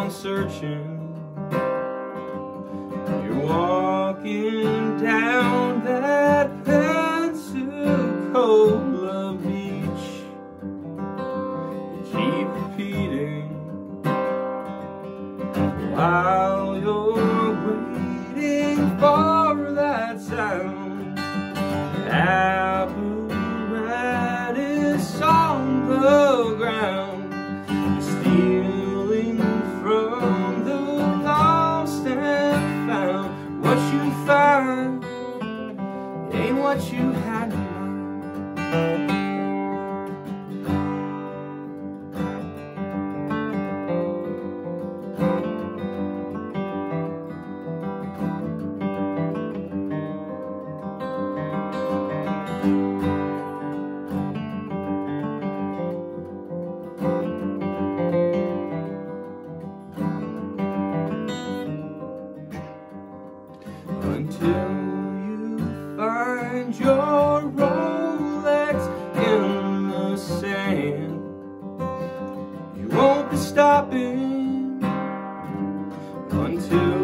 gone searching. You're walking down that Pensacola beach. You keep repeating while you're waiting for that sound. Apparatus on the ground, what you had in mind. until stopping. Until